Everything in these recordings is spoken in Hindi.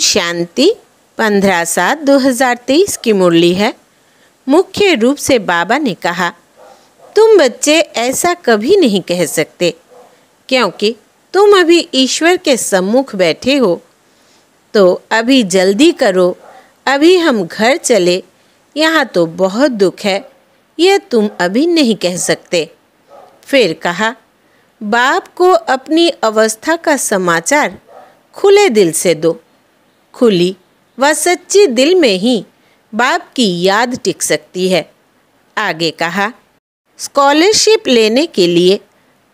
शांति पंद्रह सात दो हज़ार तेईस की मुरली है। मुख्य रूप से बाबा ने कहा, तुम बच्चे ऐसा कभी नहीं कह सकते, क्योंकि तुम अभी ईश्वर के सम्मुख बैठे हो। तो अभी जल्दी करो, अभी हम घर चले, यहाँ तो बहुत दुख है, यह तुम अभी नहीं कह सकते। फिर कहा, बाप को अपनी अवस्था का समाचार खुले दिल से दो। खुली व सच्ची दिल में ही बाप की याद टिक सकती है। आगे कहा, स्कॉलरशिप लेने के लिए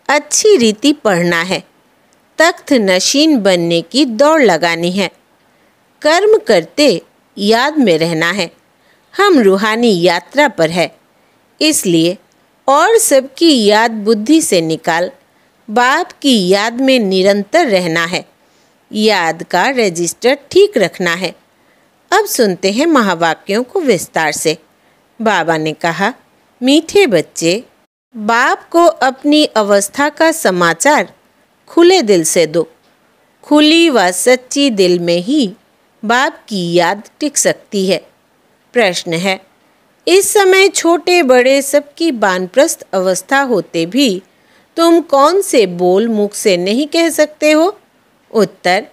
अच्छी रीति पढ़ना है। तख्त नशीन बनने की दौड़ लगानी है। कर्म करते याद में रहना है। हम रूहानी यात्रा पर है। इसलिए और सबकी याद बुद्धि से निकाल बाप की याद में निरंतर रहना है। याद का रजिस्टर ठीक रखना है। अब सुनते हैं महावाक्यों को विस्तार से। बाबा ने कहा, मीठे बच्चे, बाप को अपनी अवस्था का समाचार खुले दिल से दो। खुली व सच्ची दिल में ही बाप की याद टिक सकती है। प्रश्न है, इस समय छोटे बड़े सबकी बानप्रस्थ अवस्था होते भी तुम कौन से बोल मुख से नहीं कह सकते हो? उत्तर,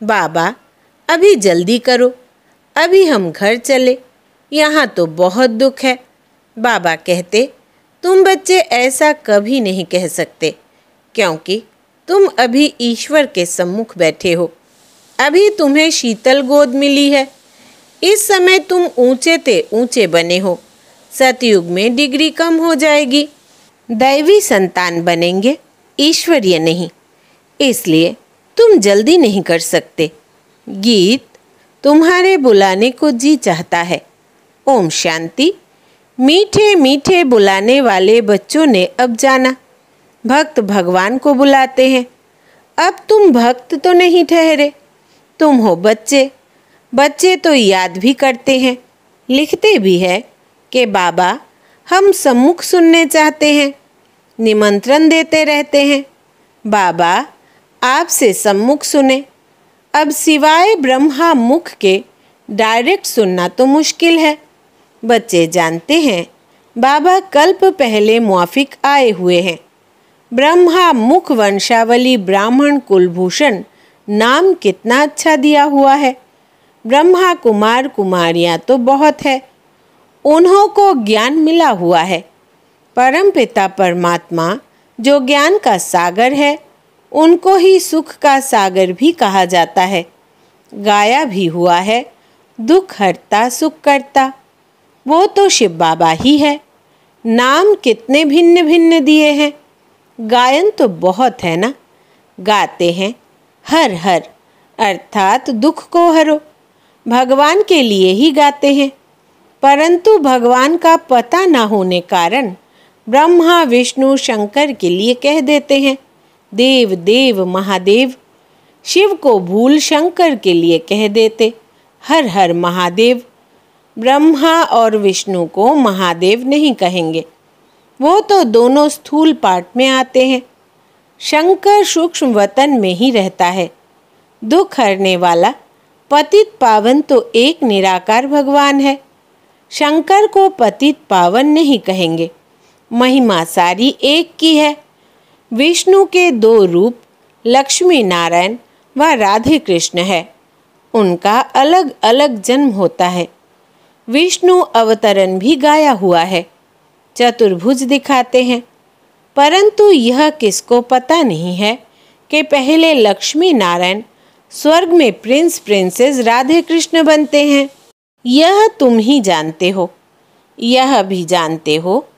बाबा, अभी जल्दी करो, अभी हम घर चले, यहाँ तो बहुत दुख है। बाबा कहते, तुम बच्चे ऐसा कभी नहीं कह सकते, क्योंकि तुम अभी ईश्वर के सम्मुख बैठे हो। अभी तुम्हें शीतल गोद मिली है। इस समय तुम ऊँचे ते ऊँचे बने हो। सतयुग में डिग्री कम हो जाएगी। दैवी संतान बनेंगे, ईश्वरीय नहीं। इसलिए तुम जल्दी नहीं कर सकते। गीत तुम्हारे बुलाने को जी चाहता है। ओम शांति। मीठे मीठे बुलाने वाले बच्चों ने अब जाना। भक्त भगवान को बुलाते हैं। अब तुम भक्त तो नहीं ठहरे। तुम हो बच्चे। बच्चे तो याद भी करते हैं। लिखते भी है कि बाबा हम सम्मुख सुनने चाहते हैं। निमंत्रण देते रहते हैं। बाबा आपसे सम्मुख सुने। अब सिवाय ब्रह्मा मुख के डायरेक्ट सुनना तो मुश्किल है। बच्चे जानते हैं, बाबा कल्प पहले मुआफिक आए हुए हैं। ब्रह्मा मुख वंशावली ब्राह्मण कुलभूषण नाम कितना अच्छा दिया हुआ है। ब्रह्मा कुमार कुमारियाँ तो बहुत है। उन्हों को ज्ञान मिला हुआ है। परम पिता परमात्मा, जो ज्ञान का सागर है उनको ही सुख का सागर भी कहा जाता है। गाया भी हुआ है, दुख हरता, सुख करता। वो तो शिव बाबा ही है। नाम कितने भिन्न भिन्न दिए हैं। गायन तो बहुत है ना? गाते हैं, हर हर, अर्थात दुख को हरो। भगवान के लिए ही गाते हैं। परंतु भगवान का पता न होने कारण ब्रह्मा, विष्णु, शंकर के लिए कह देते हैं। देव देव, महादेव। शिव को भूल शंकर के लिए कह देते, हर हर महादेव। ब्रह्मा और विष्णु को महादेव नहीं कहेंगे। वो तो दोनों स्थूल पाठ में आते हैं। शंकर सूक्ष्म वतन में ही रहता है। दुख हरने वाला, पतित पावन तो एक निराकार भगवान है। शंकर को पतित पावन नहीं कहेंगे। महिमा सारी एक की है। विष्णु के दो रूप, लक्ष्मी नारायण व राधे कृष्ण है। उनका अलग अलग जन्म होता है। विष्णु अवतरण भी गाया हुआ है। चतुर्भुज दिखाते हैं। परंतु यह किसको पता नहीं है कि पहले लक्ष्मी नारायण स्वर्ग में प्रिंस प्रिंसेस राधे कृष्ण बनते हैं। यह तुम ही जानते हो। यह भी जानते हो,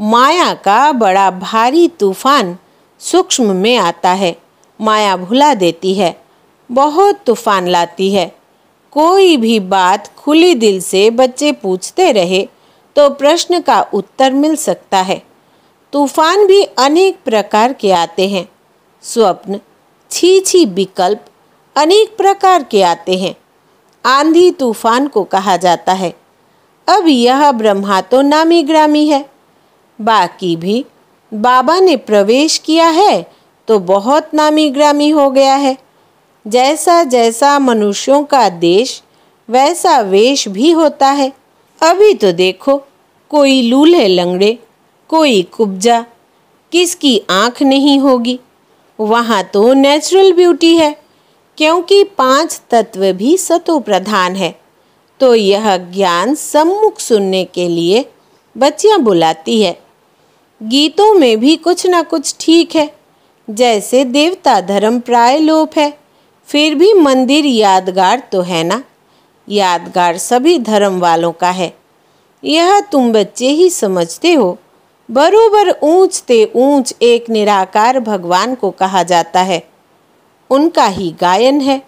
माया का बड़ा भारी तूफ़ान सूक्ष्म में आता है, माया भुला देती है, बहुत तूफ़ान लाती है। कोई भी बात खुली दिल से बच्चे पूछते रहे तो प्रश्न का उत्तर मिल सकता है। तूफ़ान भी अनेक प्रकार के आते हैं, स्वप्न छी छी विकल्प अनेक प्रकार के आते हैं। आंधी तूफ़ान को कहा जाता है। अब यह ब्रह्मा तो नामी ग्रामी है, बाकी भी बाबा ने प्रवेश किया है तो बहुत नामी ग्रामी हो गया है। जैसा जैसा मनुष्यों का देश, वैसा वेश भी होता है। अभी तो देखो, कोई लूल्हे लंगड़े, कोई कुब्जा, किसकी आँख नहीं होगी। वहाँ तो नेचुरल ब्यूटी है, क्योंकि पाँच तत्व भी सतो प्रधान है। तो यह ज्ञान सम्मुख सुनने के लिए बच्चियाँ बुलाती है। गीतों में भी कुछ ना कुछ ठीक है। जैसे देवता धर्म प्राय लोप है। फिर भी मंदिर यादगार तो है ना? यादगार सभी धर्म वालों का है। यह तुम बच्चे ही समझते हो। बरोबर ऊंचते ऊंच एक निराकार भगवान को कहा जाता है। उनका ही गायन है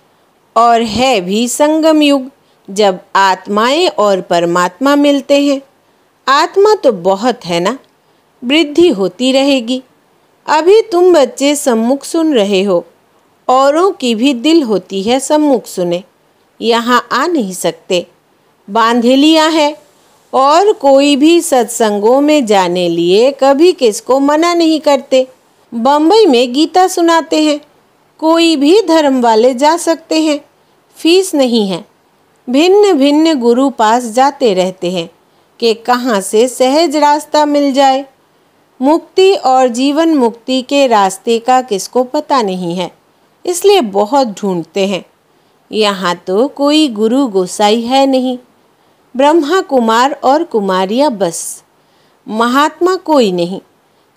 और है भी संगम युग, जब आत्माएँ और परमात्मा मिलते हैं। आत्मा तो बहुत है ना? वृद्धि होती रहेगी। अभी तुम बच्चे सम्मुख सुन रहे हो। औरों की भी दिल होती है सम्मुख सुने। यहाँ आ नहीं सकते। बांधेलियाँ है। और कोई भी सत्संगों में जाने लिए कभी किसको मना नहीं करते। बम्बई में गीता सुनाते हैं। कोई भी धर्म वाले जा सकते हैं। फ़ीस नहीं है। भिन्न भिन्न गुरु पास जाते रहते हैं कि कहाँ से सहज रास्ता मिल जाए। मुक्ति और जीवन मुक्ति के रास्ते का किसको पता नहीं है, इसलिए बहुत ढूंढते हैं। यहाँ तो कोई गुरु गोसाई है नहीं, ब्रह्मा कुमार और कुमारिया बस। महात्मा कोई नहीं,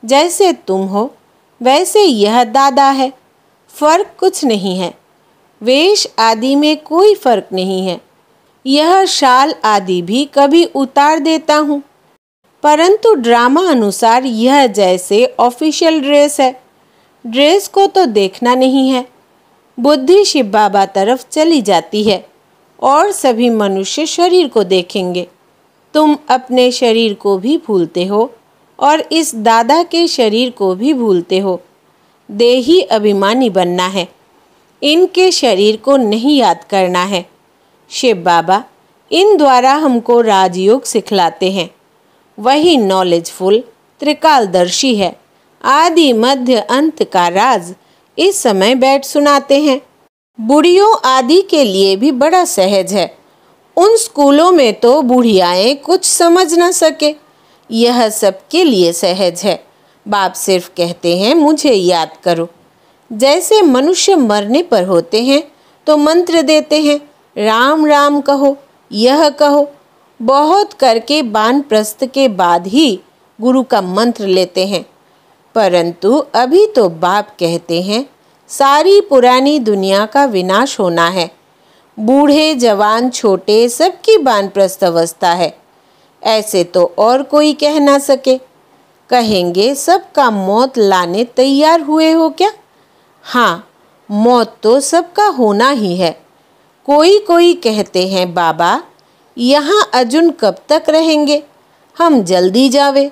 जैसे तुम हो, वैसे यह दादा है, फ़र्क कुछ नहीं है। वेश आदि में कोई फ़र्क नहीं है, यह शाल आदि भी कभी उतार देता हूँ। परंतु ड्रामा अनुसार यह जैसे ऑफिशियल ड्रेस है। ड्रेस को तो देखना नहीं है। बुद्धि शिव बाबा तरफ़ चली जाती है और सभी मनुष्य शरीर को देखेंगे। तुम अपने शरीर को भी भूलते हो और इस दादा के शरीर को भी भूलते हो। देही अभिमानी बनना है। इनके शरीर को नहीं याद करना है। शिव बाबा, इन द्वारा हमको राजयोग सिखलाते हैं। वही नॉलेजफुल त्रिकालदर्शी है। आदि मध्य अंत का राज इस समय बैठ सुनाते हैं। बुढ़ियों आदि के लिए भी बड़ा सहज है। उन स्कूलों में तो बुढ़ियाएँ कुछ समझ न सके। यह सबके लिए सहज है। बाप सिर्फ़ कहते हैं, मुझे याद करो। जैसे मनुष्य मरने पर होते हैं तो मंत्र देते हैं, राम राम कहो, यह कहो बहुत करके बान प्रस्त के बाद ही गुरु का मंत्र लेते हैं। परंतु अभी तो बाप कहते हैं, सारी पुरानी दुनिया का विनाश होना है। बूढ़े, जवान, छोटे सबकी बानप्रस्थ अवस्था है। ऐसे तो और कोई कह ना सके। कहेंगे, सबका मौत लाने तैयार हुए हो क्या? हाँ मौत तो सबका होना ही है। कोई कोई कहते हैं, बाबा यहाँ अर्जुन कब तक रहेंगे? हम जल्दी जावे।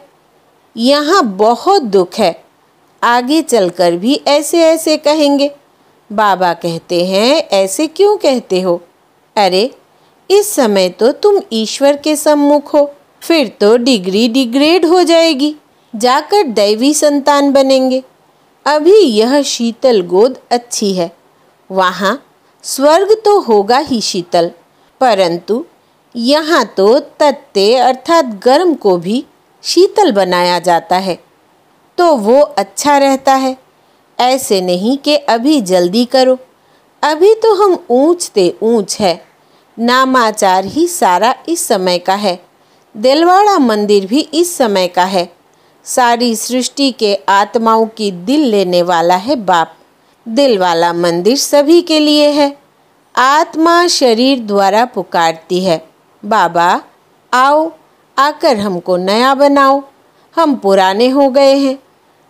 यहाँ बहुत दुख है। आगे चलकर भी ऐसे ऐसे कहेंगे। बाबा कहते हैं, ऐसे क्यों कहते हो? अरे, इस समय तो तुम ईश्वर के सम्मुख हो। फिर तो डिग्री डिग्रेड हो जाएगी। जाकर दैवी संतान बनेंगे। अभी यह शीतल गोद अच्छी है। वहाँ स्वर्ग तो होगा ही शीतल। परंतु यहाँ तो तत्ते अर्थात गर्म को भी शीतल बनाया जाता है तो वो अच्छा रहता है। ऐसे नहीं कि अभी जल्दी करो। अभी तो हम ऊंचते ऊँच है। नामाचार ही सारा इस समय का है। दिलवाड़ा मंदिर भी इस समय का है। सारी सृष्टि के आत्माओं की दिल लेने वाला है बाप। दिल वाला मंदिर सभी के लिए है। आत्मा शरीर द्वारा पुकारती है। बाबा, आओ, आकर हमको नया बनाओ। हम पुराने हो गए हैं।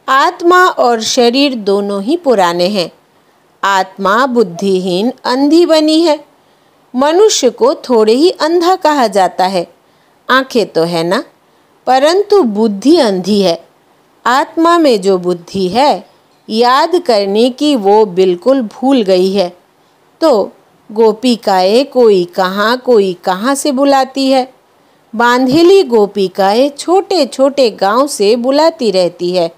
आत्मा और शरीर दोनों ही पुराने हैं। आत्मा बुद्धिहीन अंधी बनी है। मनुष्य को थोड़े ही अंधा कहा जाता है। आँखें तो है ना? परंतु बुद्धि अंधी है। आत्मा में जो बुद्धि है, याद करने की वो बिल्कुल भूल गई है। तो गोपिकाएँ कोई कहाँ कोई कहाँ से बुलाती है? बांधेली गोपिकाएँ छोटे छोटे गाँव से बुलाती रहती है।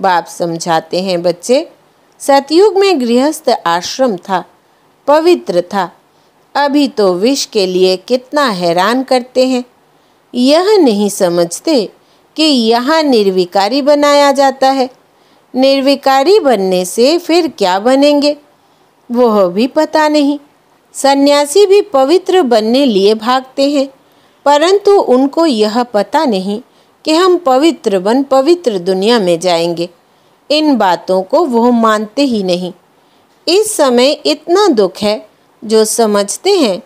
बाप समझाते हैं बच्चे, सतयुग में गृहस्थ आश्रम था, पवित्र था। अभी तो विष के लिए कितना हैरान करते हैं। यह नहीं समझते कि यहाँ निर्विकारी बनाया जाता है। निर्विकारी बनने से फिर क्या बनेंगे? वह भी पता नहीं। सन्यासी भी पवित्र बनने लिए भागते हैं, परंतु उनको यह पता नहीं कि हम पवित्र बन पवित्र दुनिया में जाएँगे। इन बातों को वह मानते ही नहीं। इस समय इतना दुख है, जो समझते हैं,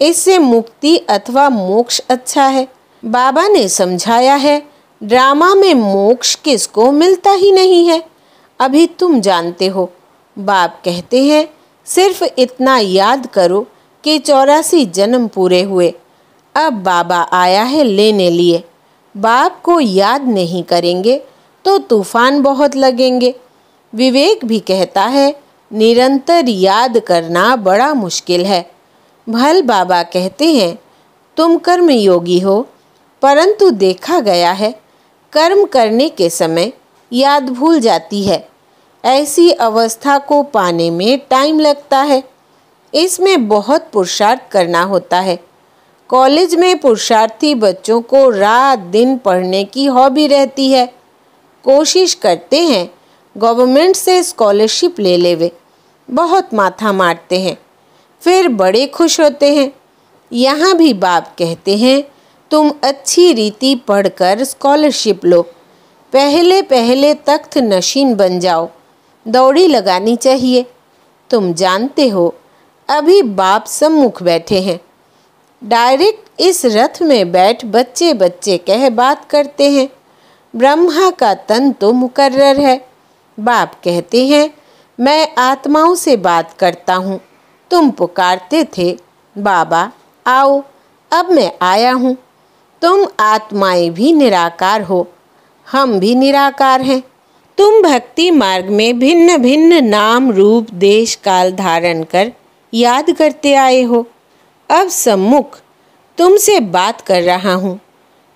इससे मुक्ति अथवा मोक्ष अच्छा है। बाबा ने समझाया है, ड्रामा में मोक्ष किसको मिलता ही नहीं है। अभी तुम जानते हो, बाप कहते हैं सिर्फ़ इतना याद करो कि चौरासी जन्म पूरे हुए। अब बाबा आया है लेने लिए। बाप को याद नहीं करेंगे तो तूफ़ान बहुत लगेंगे। विवेक भी कहता है, निरंतर याद करना बड़ा मुश्किल है। भल बाबा कहते हैं, तुम कर्म योगी हो, परंतु देखा गया है, कर्म करने के समय याद भूल जाती है। ऐसी अवस्था को पाने में टाइम लगता है। इसमें बहुत पुरुषार्थ करना होता है। कॉलेज में पुरुषार्थी बच्चों को रात दिन पढ़ने की हॉबी रहती है। कोशिश करते हैं गवर्नमेंट से स्कॉलरशिप ले लेवे। बहुत माथा मारते हैं। फिर बड़े खुश होते हैं। यहाँ भी बाप कहते हैं, तुम अच्छी रीति पढ़कर स्कॉलरशिप लो। पहले पहले तख्त नशीन बन जाओ। दौड़ी लगानी चाहिए। तुम जानते हो, अभी बाप सम्मुख बैठे हैं। डायरेक्ट इस रथ में बैठ बच्चे बच्चे कह बात करते हैं। ब्रह्मा का तन तो मुकर्र है। बाप कहते हैं, मैं आत्माओं से बात करता हूँ। तुम पुकारते थे, बाबा, आओ, अब मैं आया हूँ। तुम आत्माएँ भी निराकार हो। हम भी निराकार हैं। तुम भक्ति मार्ग में भिन्न भिन्न नाम रूप, देश, काल धारण कर याद करते आए हो। अब सम्मुख तुमसे बात कर रहा हूँ।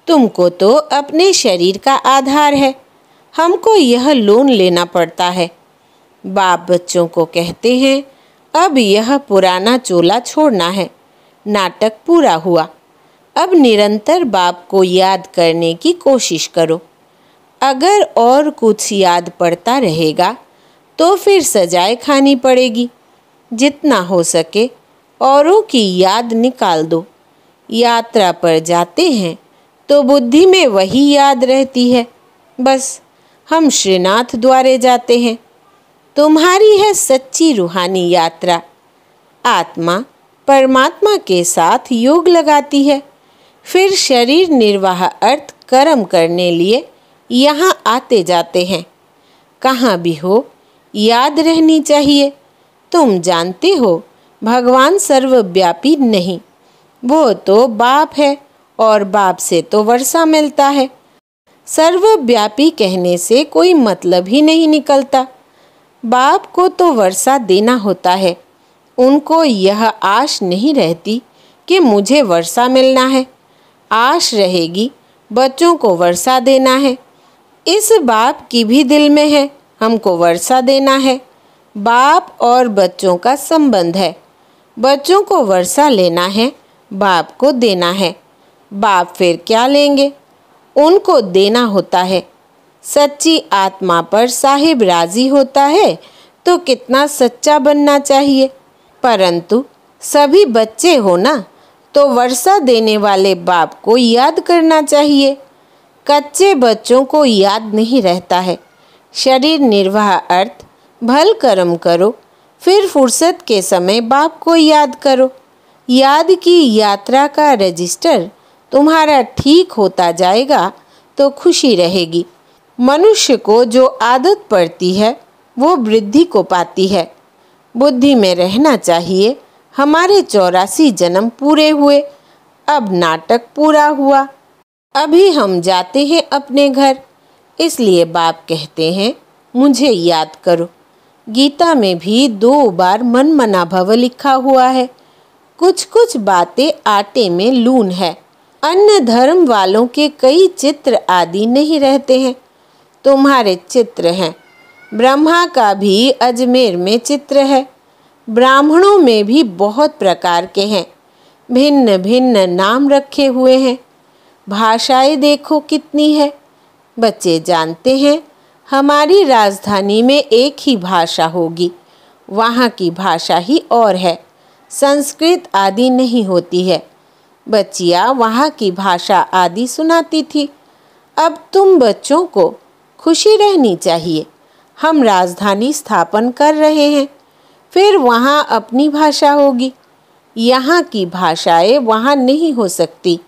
तुमको तो अपने शरीर का आधार है। हमको यह लोन लेना पड़ता है। बाप बच्चों को कहते हैं, अब यह पुराना चोला छोड़ना है। नाटक पूरा हुआ। अब निरंतर बाप को याद करने की कोशिश करो। अगर और कुछ याद पड़ता रहेगा तो फिर सजाए खानी पड़ेगी। जितना हो सके औरों की याद निकाल दो। यात्रा पर जाते हैं तो बुद्धि में वही याद रहती है। बस, हम श्रीनाथ द्वारे जाते हैं। तुम्हारी है सच्ची रूहानी यात्रा। आत्मा परमात्मा के साथ योग लगाती है। फिर शरीर निर्वाह अर्थ कर्म करने लिए यहाँ आते जाते हैं। कहाँ भी हो, याद रहनी चाहिए। तुम जानते हो, भगवान सर्वव्यापी नहीं। वो तो बाप है और बाप से तो वर्षा मिलता है। सर्वव्यापी कहने से कोई मतलब ही नहीं निकलता। बाप को तो वर्षा देना होता है। उनको यह आश नहीं रहती कि मुझे वर्षा मिलना है। आश रहेगी, बच्चों को वर्षा देना है। इस बाप की भी दिल में है, हमको वर्षा देना है। बाप और बच्चों का संबंध है। बच्चों को वर्षा लेना है, बाप को देना है। बाप फिर क्या लेंगे? उनको देना होता है। सच्ची आत्मा पर साहिब राज़ी होता है तो कितना सच्चा बनना चाहिए। परंतु सभी बच्चे हो ना तो वर्षा देने वाले बाप को याद करना चाहिए। कच्चे बच्चों को याद नहीं रहता है। शरीर निर्वाह अर्थ, भल कर्म करो, फिर फुर्सत के समय बाप को याद करो। याद की यात्रा का रजिस्टर तुम्हारा ठीक होता जाएगा तो खुशी रहेगी। मनुष्य को जो आदत पड़ती है, वो वृद्धि को पाती है। बुद्धि में रहना चाहिए, हमारे चौरासी जन्म पूरे हुए, अब नाटक पूरा हुआ। अभी हम जाते हैं अपने घर। इसलिए बाप कहते हैं, मुझे याद करो, गीता में भी दो बार मन मना भव लिखा हुआ है। कुछ कुछ बातें आटे में लून है। अन्य धर्म वालों के कई चित्र आदि नहीं रहते हैं। तुम्हारे चित्र हैं। ब्रह्मा का भी अजमेर में चित्र है। ब्राह्मणों में भी बहुत प्रकार के हैं। भिन्न भिन्न नाम रखे हुए हैं। भाषाएँ देखो कितनी है। बच्चे जानते हैं, हमारी राजधानी में एक ही भाषा होगी। वहाँ की भाषा ही और है। संस्कृत आदि नहीं होती है। बच्चियाँ वहाँ की भाषा आदि सुनाती थी। अब तुम बच्चों को खुशी रहनी चाहिए। हम राजधानी स्थापन कर रहे हैं। फिर वहाँ अपनी भाषा होगी। यहाँ की भाषाएँ वहाँ नहीं हो सकती।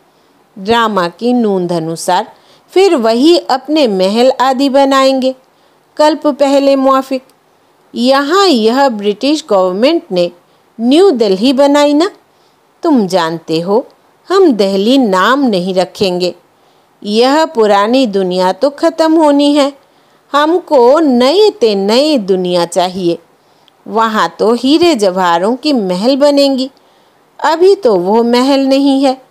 ड्रामा की नूंद अनुसार फिर वही अपने महल आदि बनाएँगे। कल्प पहले मुआफिक। यहाँ यह ब्रिटिश गवर्नमेंट ने न्यू दिल्ली बनाई ना? तुम जानते हो, हम दिल्ली नाम नहीं रखेंगे। यह पुरानी दुनिया तो ख़त्म होनी है। हमको नए ते नए दुनिया चाहिए। वहाँ तो हीरे जवाहरों की महल बनेंगी। अभी तो वो महल नहीं है।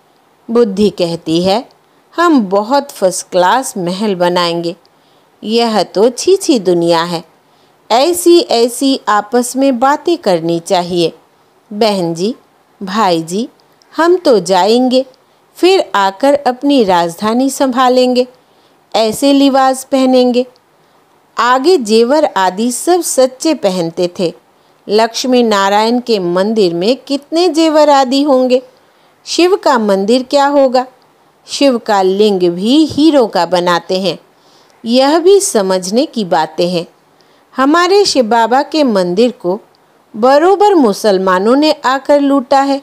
बुद्धि कहती है, हम बहुत फ़र्स्ट क्लास महल बनाएँगे। यह तो छी दुनिया है। ऐसी ऐसी आपस में बातें करनी चाहिए। बहन जी, भाई जी, हम तो जाएँगे, फिर आकर अपनी राजधानी संभालेंगे, ऐसे लिबास पहनेंगे। आगे जेवर आदि सब सच्चे पहनते थे। लक्ष्मी नारायण के मंदिर में कितने जेवर आदि होंगे? शिव का मंदिर क्या होगा? शिव का लिंग भी हीरो का बनाते हैं। यह भी समझने की बातें हैं। हमारे शिव बाबा के मंदिर को बरोबर मुसलमानों ने आकर लूटा है,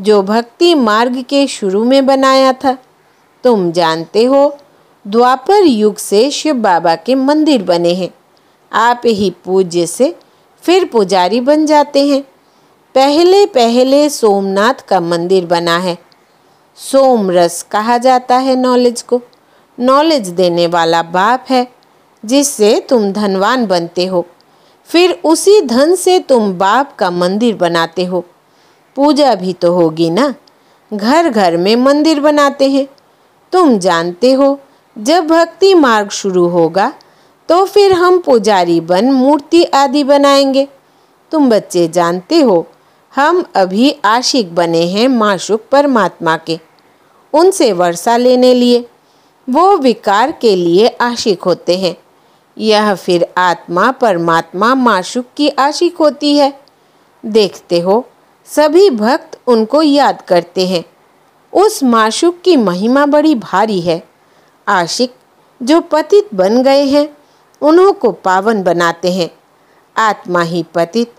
जो भक्ति मार्ग के शुरू में बनाया था। तुम जानते हो, द्वापर युग से शिव बाबा के मंदिर बने हैं। आप ही पूज्य से फिर पुजारी बन जाते हैं। पहले पहले सोमनाथ का मंदिर बना है। सोम रस कहा जाता है नॉलेज को। नॉलेज देने वाला बाप है, जिससे तुम धनवान बनते हो। फिर उसी धन से तुम बाप का मंदिर बनाते हो। पूजा भी तो होगी ना? घर घर में मंदिर बनाते हैं। तुम जानते हो, जब भक्ति मार्ग शुरू होगा तो फिर हम पुजारी बन, मूर्ति आदि बनाएँगे। तुम बच्चे जानते हो हम अभी आशिक बने हैं माशुक परमात्मा के, उनसे वर्षा लेने लिए। वो विकार के लिए आशिक होते हैं। यह फिर आत्मा परमात्मा माशुक की आशिक होती है। देखते हो, सभी भक्त उनको याद करते हैं। उस माशुक की महिमा बड़ी भारी है। आशिक जो पतित बन गए हैं, उन्हों को पावन बनाते हैं। आत्मा ही पतित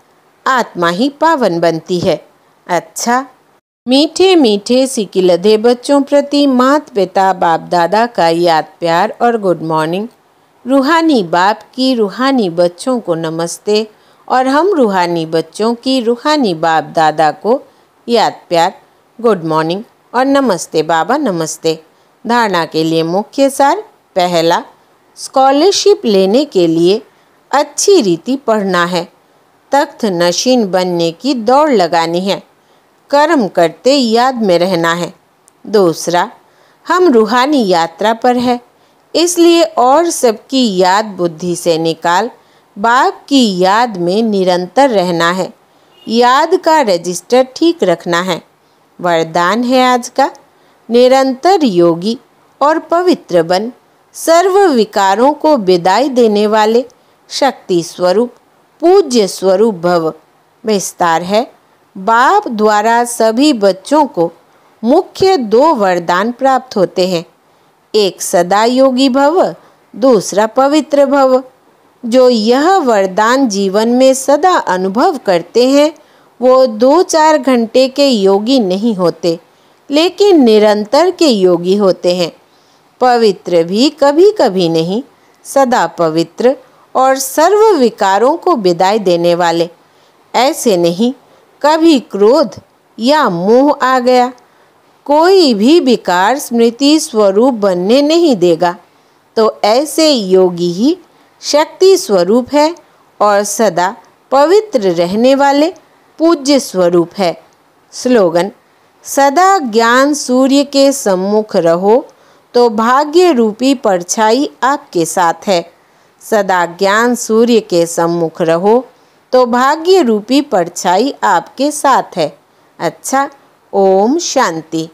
आत्मा ही पावन बनती है। अच्छा मीठे मीठे सिकिलधे बच्चों प्रति मात पिता, बाप दादा का याद प्यार और गुड मॉर्निंग। रूहानी बाप की रूहानी बच्चों को नमस्ते और हम रूहानी बच्चों की रूहानी बाप दादा को याद प्यार, गुड मॉर्निंग और नमस्ते बाबा नमस्ते। धारणा के लिए मुख्य सार, पहला, स्कॉलरशिप लेने के लिए अच्छी रीति पढ़ना है। तख्त नशीन बनने की दौड़ लगानी है। कर्म करते याद में रहना है। दूसरा, हम रूहानी यात्रा पर है। इसलिए और सबकी याद बुद्धि से निकाल, बाप की याद में निरंतर रहना है। याद का रजिस्टर ठीक रखना है। वरदान है आज का। निरंतर योगी और पवित्र बन, सर्व विकारों को विदाई देने वाले, शक्ति स्वरूप पूज्य स्वरूप भव विस्तार है। बाप द्वारा सभी बच्चों को मुख्य दो वरदान प्राप्त होते हैं। एक सदा योगी भव, दूसरा पवित्र भव। जो यह वरदान जीवन में सदा अनुभव करते हैं, वो दो चार घंटे के योगी नहीं होते, लेकिन निरंतर के योगी होते हैं। पवित्र भी कभी कभी नहीं, सदा पवित्र और सर्व विकारों को विदाई देने वाले। ऐसे नहीं, कभी क्रोध या मोह आ गया। कोई भी विकार स्मृति स्वरूप बनने नहीं देगा। तो ऐसे योगी ही शक्ति स्वरूप है और सदा पवित्र रहने वाले पूज्य स्वरूप है। स्लोगन, सदा ज्ञान सूर्य के सम्मुख रहो तो भाग्य रूपी परछाई आपके साथ है। सदा ज्ञान सूर्य के सम्मुख रहो तो भाग्य रूपी परछाई आपके साथ है। अच्छा ओम शांति।